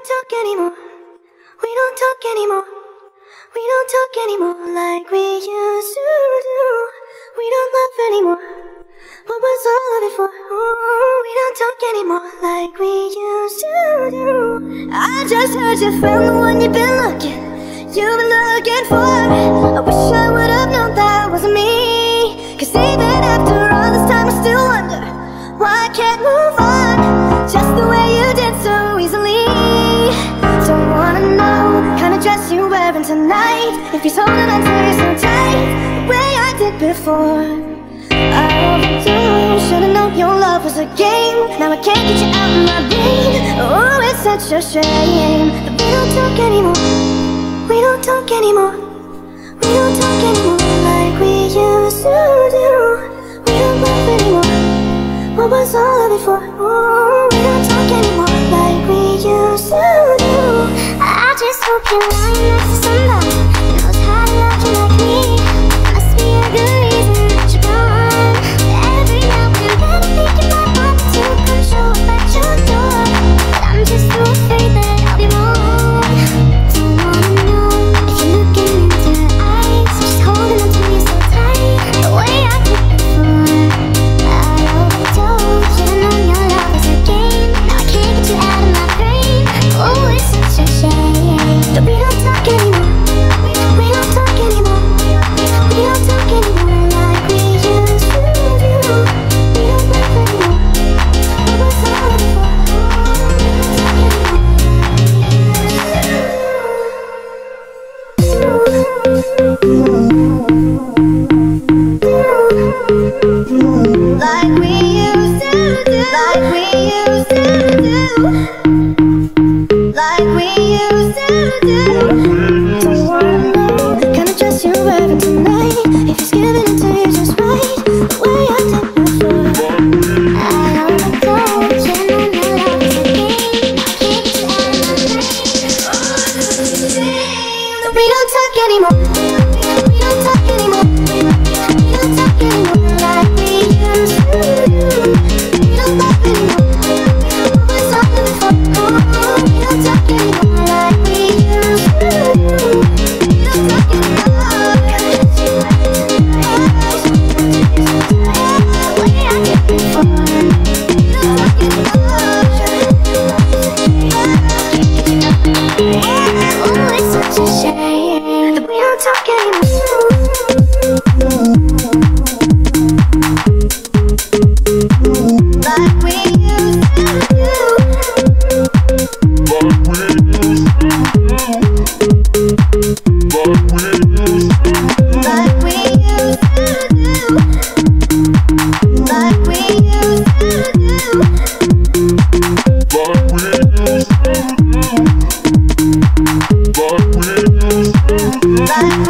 don't talk anymore. We don't talk anymore. We don't talk anymore like we used to do. We don't love anymore. What was all of it for? Ooh, we don't talk anymore like we used to do. I just heard you found the one you've been looking. You've been looking for. Tonight. If he's holding on to you so tight, the way I did before. I overdosed. Should've known your love was a game. Now I can't get you out of my brain. Oh, it's such a shame that we don't talk anymore. We don't talk anymore. We don't talk anymore like we used to do. We don't love anymore. What was all of it for? Oh, we don't talk anymore like we used to do. I just hope you're lying We don't talk anymore. Like